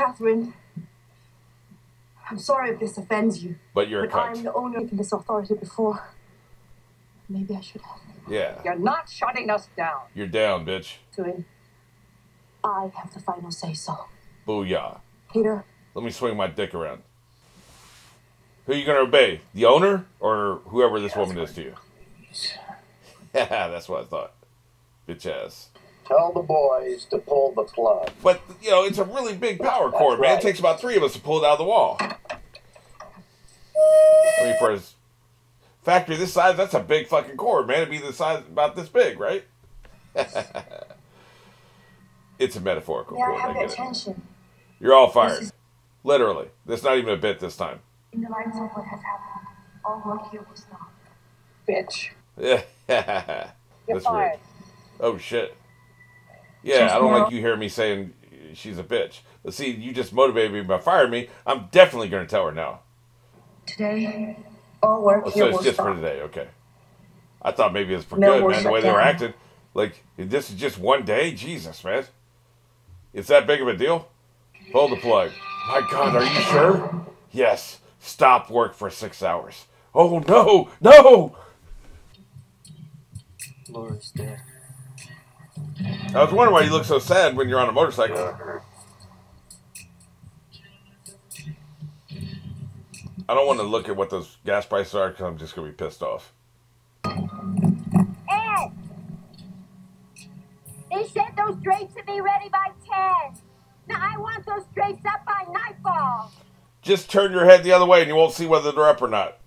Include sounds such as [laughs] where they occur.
Catherine, I'm sorry if this offends you, But you're a but I'm the owner of this authority before. Maybe I should have. Yeah. You're not shutting us down. You're down, bitch. To him. I have the final say so. Booyah. Peter, Let me swing my dick around. Who are you gonna obey? The owner or whoever this woman is to you? [laughs] That's what I thought. Bitch ass. Tell the boys to pull the plug. But you know, it's a really big power cord, man. It takes about three of us to pull it out of the wall. I mean, for a factory this size, that's a big fucking cord, man. It'd be the size about this big, right? [laughs] it's a metaphorical may I cord. I have your get it. You're all fired. Literally. That's not even a bit this time. in the light of what has happened? All work here was not. Bitch. [laughs] Yeah. You're That's fired. weird. Oh shit. Yeah, Just I don't now- like you hearing me saying she's a bitch. But see, you just motivated me by firing me. I'm definitely going to tell her now. Today, all work Oh, here so it's will just stop. for today. Okay. I thought maybe it's for No good, man. The way they were acting, like this is just one day. Jesus, man. It's that big of a deal. Pull the plug. My God, are you sure? Yes. Stop work for six hours. Oh no, no! Laura's there. I was wondering why you look so sad when you're on a motorcycle. I don't want to look at what those gas prices are because I'm just going to be pissed off. Ed! They said those drapes would be ready by 10. Now I want those drapes up by nightfall. Just turn your head the other way and you won't see whether they're up or not.